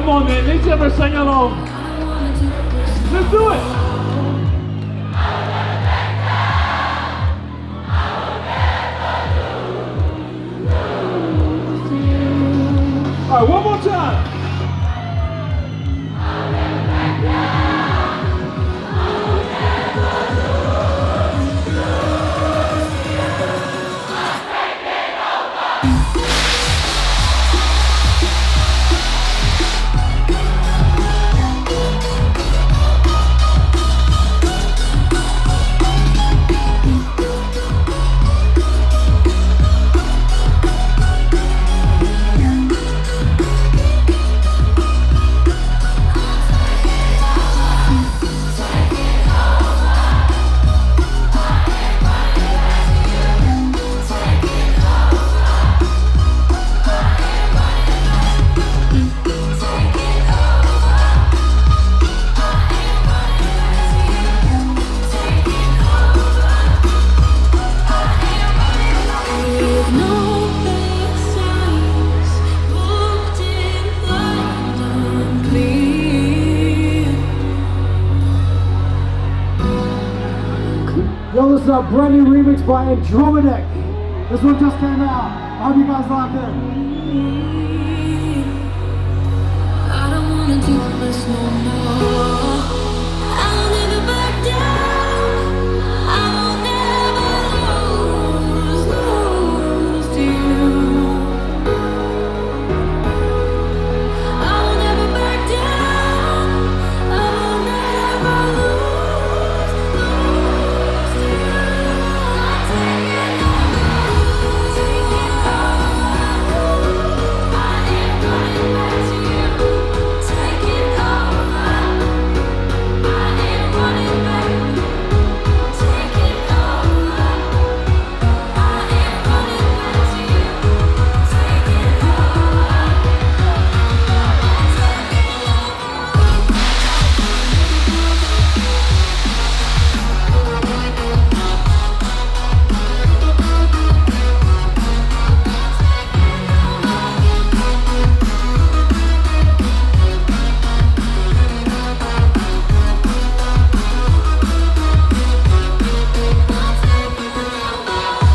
Come on then, let's ever sing along. Let's do it. All right, one more time. This is a brand new remix by Andromedik. This one just came out. I hope you guys like it.